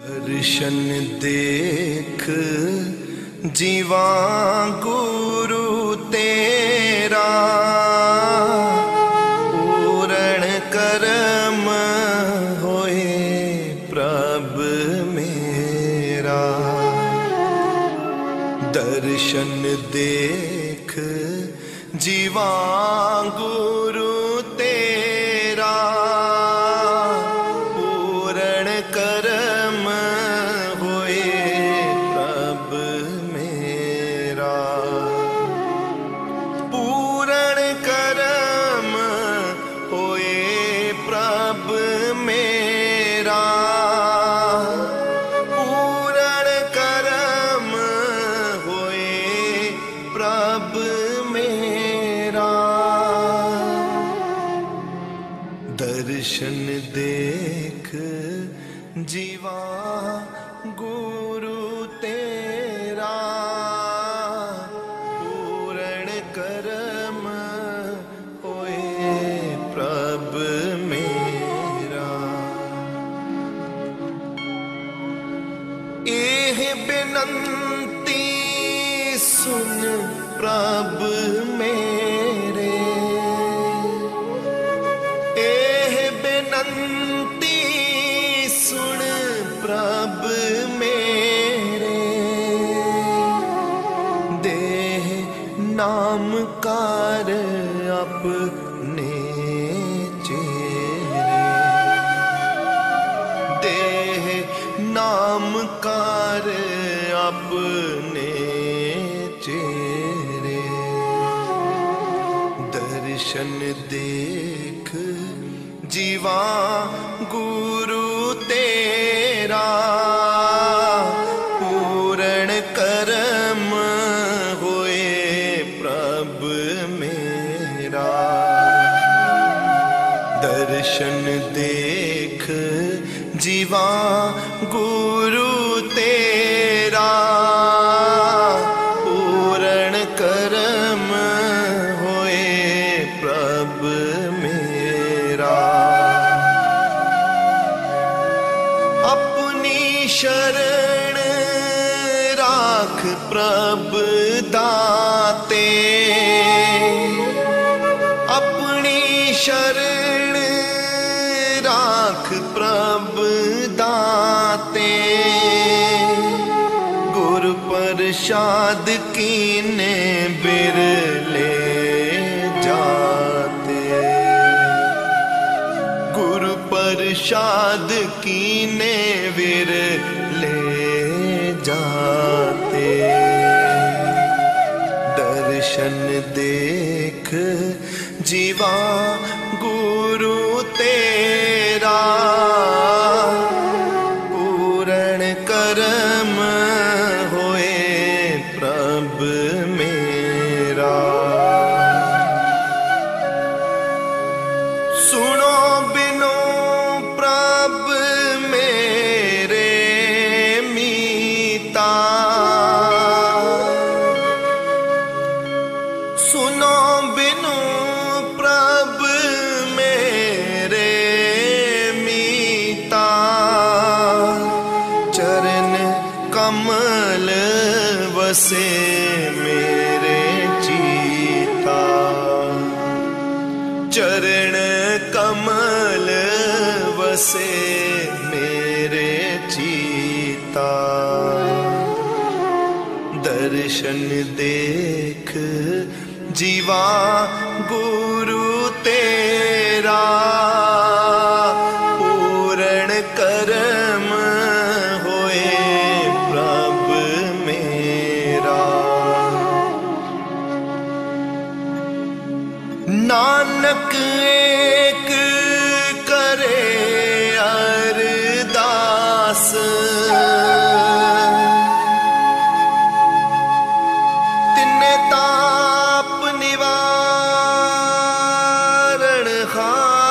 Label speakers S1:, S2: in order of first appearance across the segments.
S1: दर्शन देख, जीवा गुरु तेरा। पूरण करम होए प्रभ मेरा। दर्शन देख, जीवा गुरु तेरा। प्रभ मेरा पूरण करम होए प्रभ मेरा। दर्शन देख जीवा बेनंती सुन प्रभ मेरे। एह बेनंती सुन प्रभ मेरे। देह नाम कार अपने कार अपने चेरे दर्शन देख, जीवा गुरु तेरा। पूरण करम होए प्रभ मेरा। दर्शन देख, जीवा गुरु राख प्रभ दाते। अपनी शरण राख प्रभ दाते। गुर प्रसाद कीने बिरले जाते। गुरु प्रसाद कीने विर वसे मेरे चीता। चरण कमल बसे मेरे चीता। दर्शन देख जीवा गुरु तेरा। ਨਾਨਕ ਏਕ ਕਰੇ ਅਰਦਾਸ। ਤਿੰਨੇ ਤਾਪ ਨਿਵਾਰਣ ਖਾਰਾ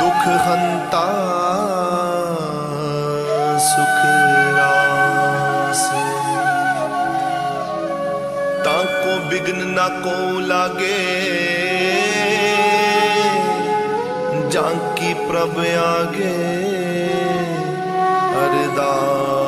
S1: ਦੁਖ ਹੰਤਾ ਸੁਖ ਬਿਗਨ ਨਾ ਕੋ ਲਾਗੇ। ਜਾਂ ਕੀ ਪ੍ਰਭ ਆਗੇ। ਅਰਦਾਸ